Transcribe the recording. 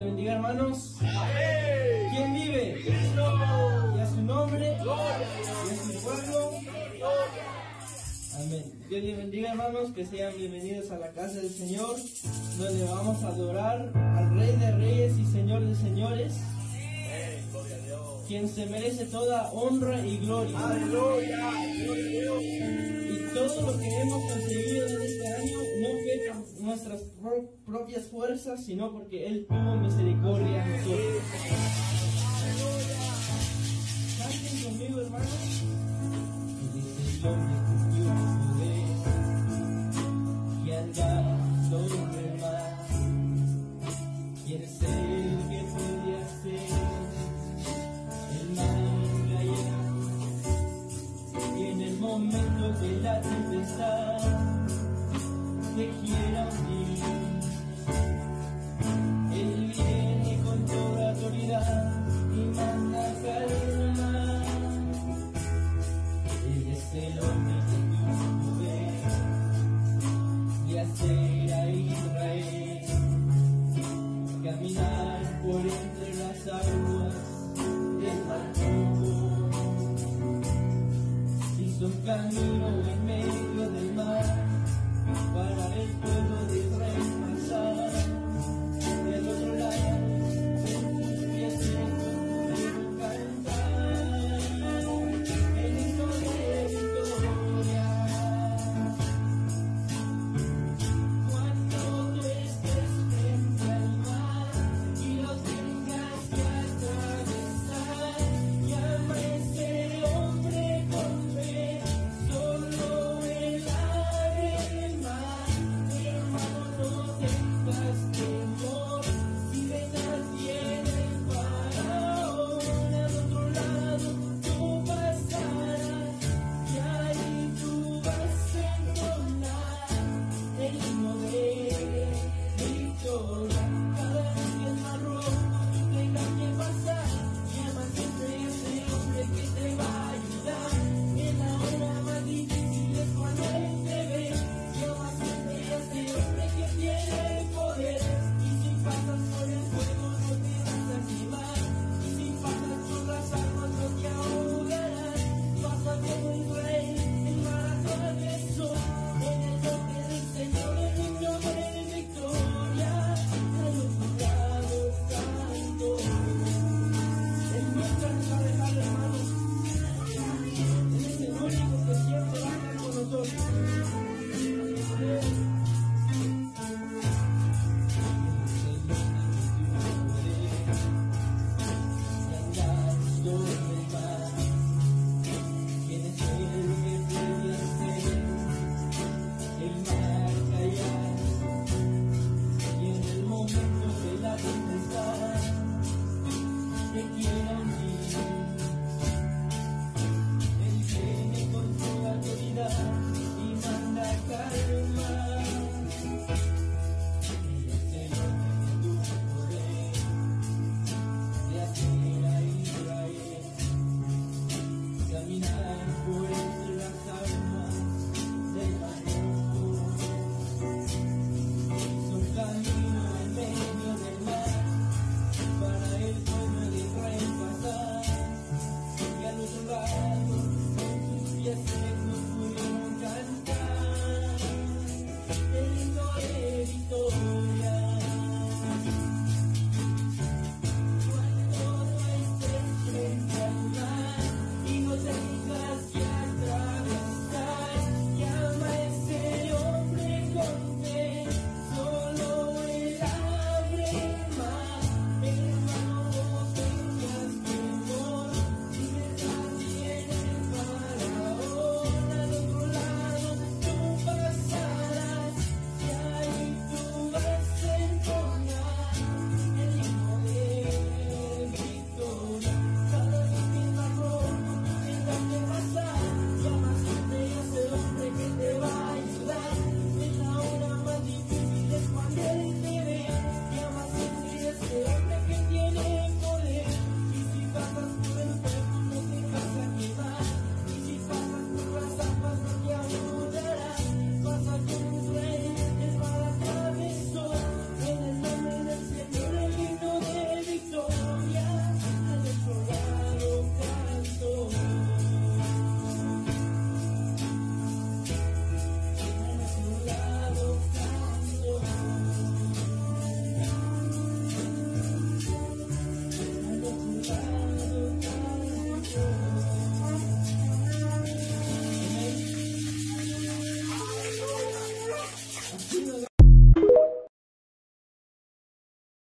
bendiga hermanos. Amén. ¿Quién vive? Cristo. Y a su nombre. Gloria Y a su pueblo. Amén. Dios les bendiga hermanos, que sean bienvenidos a la casa del Señor, donde vamos a adorar al Rey de Reyes y Señor de Señores, Amén. Gloria a Dios. quien se merece toda honra y gloria. Aleluya. Gloria a Dios. Y todo lo que hemos conseguido en este año nuestras pro- propias fuerzas, sino porque Él tuvo misericordia a nosotros. Canten conmigo, hermanos. Y andar sobre el mar. ¿Quién es el que puede hacer el mal callar? Y en el momento de la tempestad te quiera hundir, Él viene con toda autoridad y manda calmar. Él es el hombre que tuvo poder de hacer a Israel. Caminar por entre las aguas del mar hizo un camino en medio del mar para el pueblo de Israel pasar del otro lado.